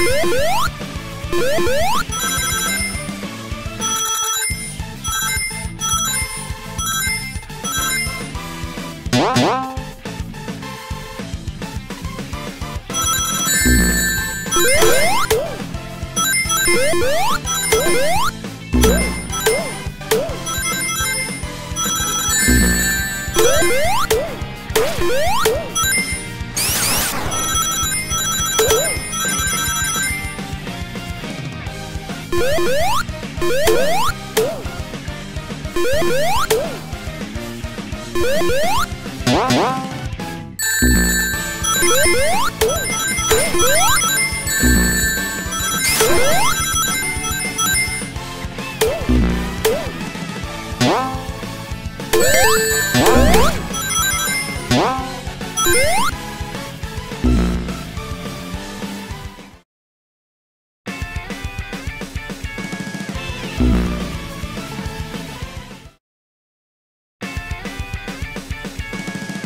Música Woo!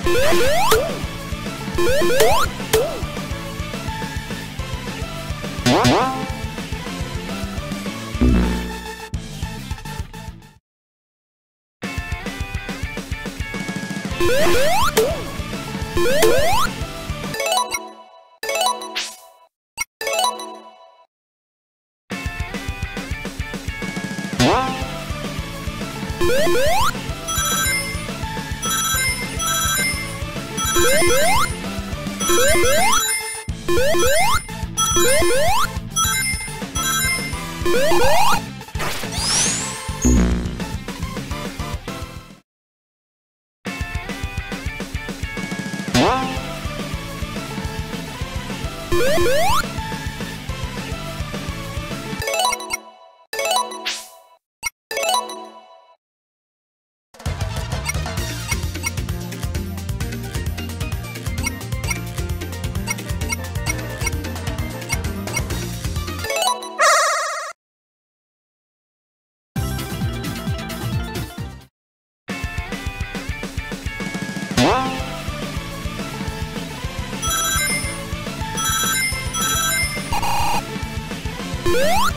Woo! Woo! Woo!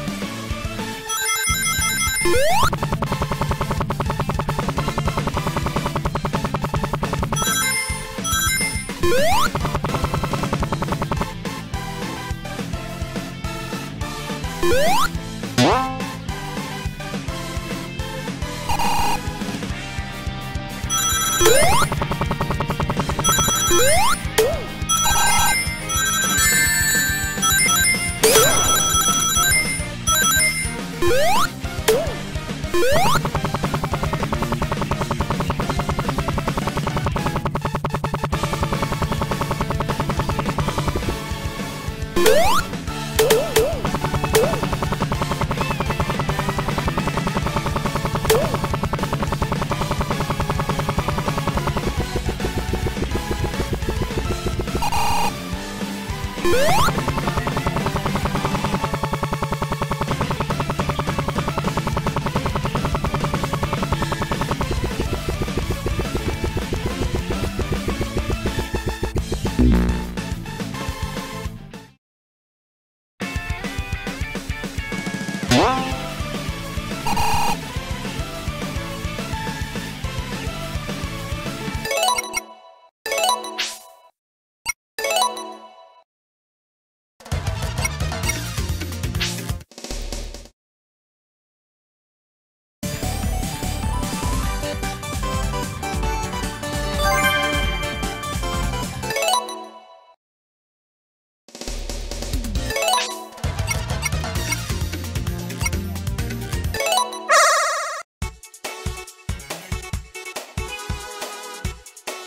Woo!